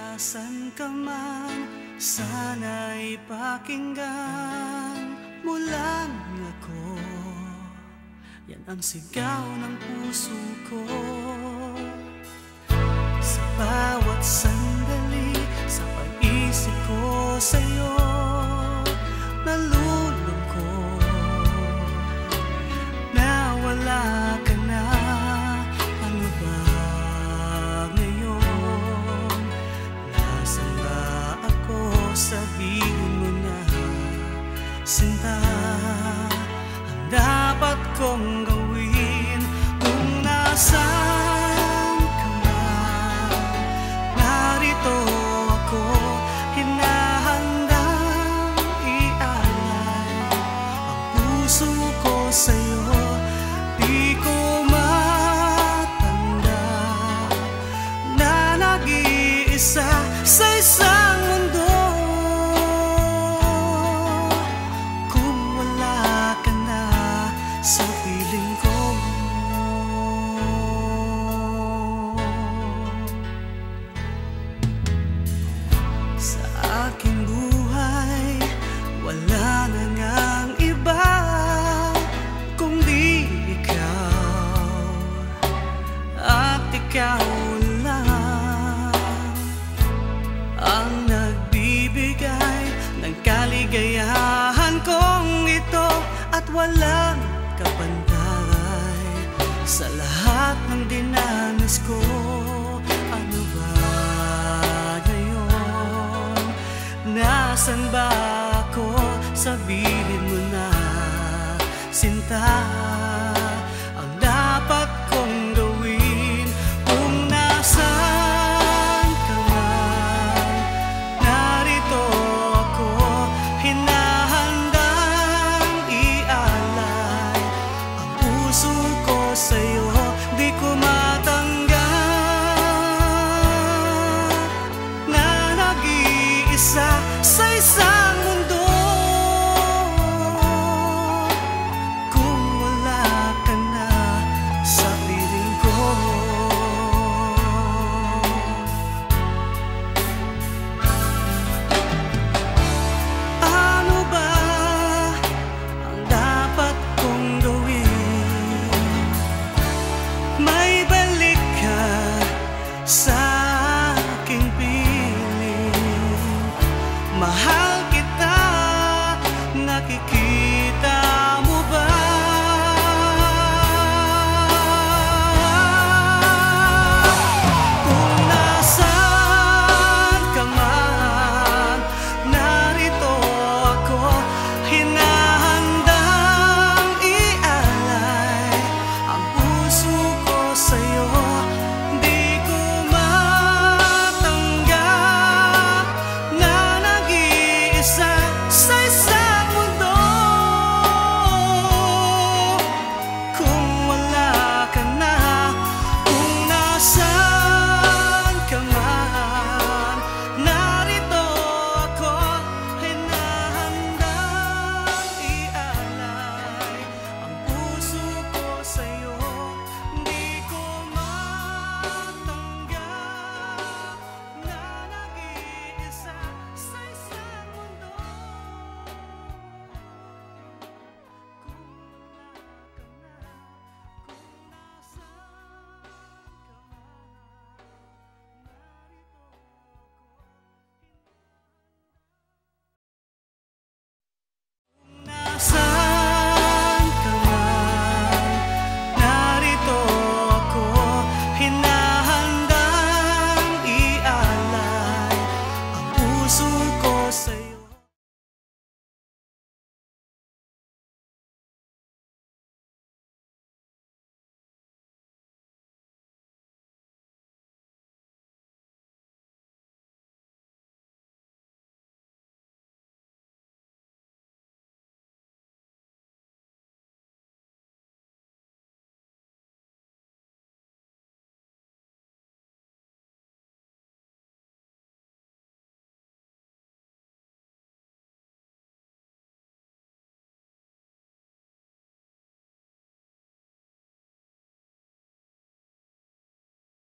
Nasan ka man Sana'y pakinggan. Mo lang ako Yan ang sigaw ng puso ko. Sa bawat sandali kong gawin. Kung nasaan ka ako Hinahandang ialay. Ang puso ko walang kapantay Sa lahat ng dinanas ko Ano ba ngayon? Nasaan ba ako? Sabihin mo na Sinta